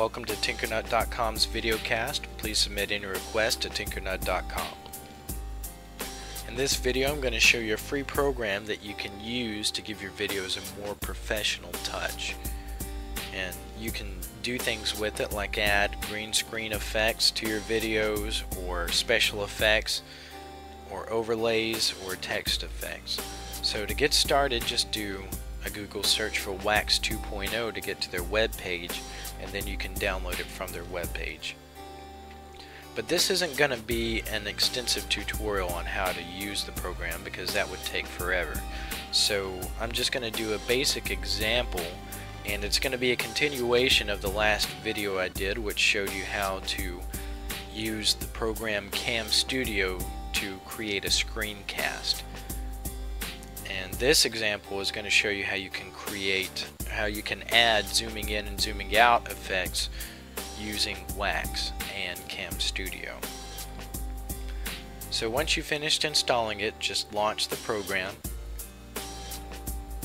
Welcome to Tinkernut.com's videocast. Please submit any request to tinkernut.com. In this video I'm going to show you a free program that you can use to give your videos a more professional touch. And you can do things with it like add green screen effects to your videos or special effects or overlays or text effects. So to get started just do a Google search for Wax 2.0 to get to their web page and then you can download it from their web page. But this isn't going to be an extensive tutorial on how to use the program because that would take forever. So I'm just going to do a basic example and it's going to be a continuation of the last video I did which showed you how to use the program Cam Studio to create a screencast and this example is going to show you how you can create how you can add zooming in and zooming out effects using Wax and Cam Studio. So once you finished installing it just launch the program.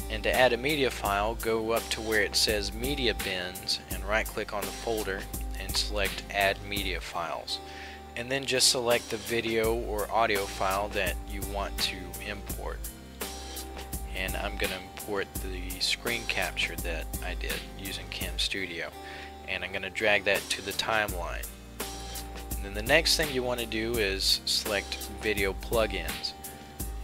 And to add a media file go up to where it says media bins and right click on the folder and select add media files. And then just select the video or audio file that you want to import and I'm going to import the screen capture that I did using Cam Studio. And I'm going to drag that to the timeline. And then the next thing you want to do is select video plugins.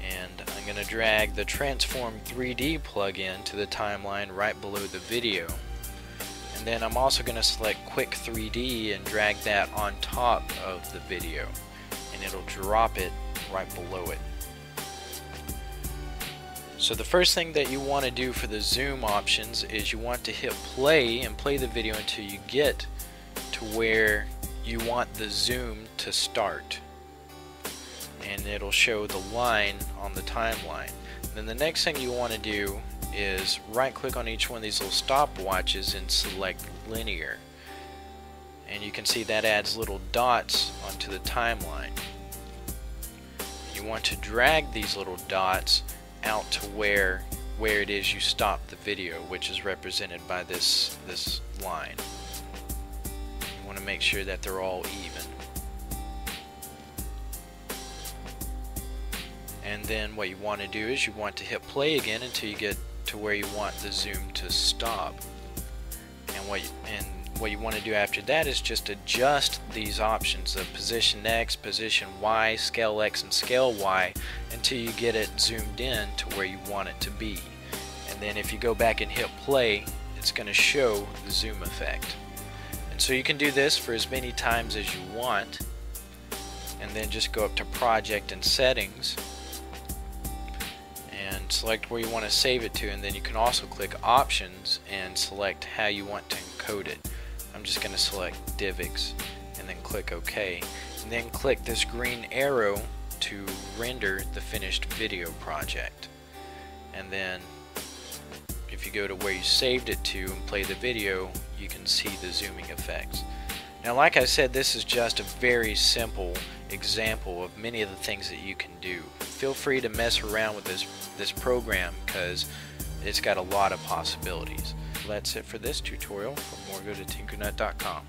And I'm going to drag the Transform 3D plugin to the timeline right below the video. And then I'm also going to select Quick 3D and drag that on top of the video. And it'll drop it right below it so the first thing that you want to do for the zoom options is you want to hit play and play the video until you get to where you want the zoom to start and it'll show the line on the timeline. Then the next thing you want to do is right click on each one of these little stopwatches and select linear and you can see that adds little dots onto the timeline. You want to drag these little dots out to where where it is you stop the video which is represented by this this line. You want to make sure that they're all even. and then what you want to do is you want to hit play again until you get to where you want the zoom to stop and what you, and what you want to do after that is just adjust these options the position X, position Y, scale X and scale Y until you get it zoomed in to where you want it to be and then if you go back and hit play it's going to show the zoom effect and so you can do this for as many times as you want and then just go up to project and settings and select where you want to save it to and then you can also click options and select how you want to encode it. I'm just going to select DivX and then click OK and then click this green arrow to render the finished video project and then if you go to where you saved it to and play the video you can see the zooming effects. Now like I said this is just a very simple example of many of the things that you can do. Feel free to mess around with this, this program because it's got a lot of possibilities. That's it for this tutorial. For more go to tinkernut.com.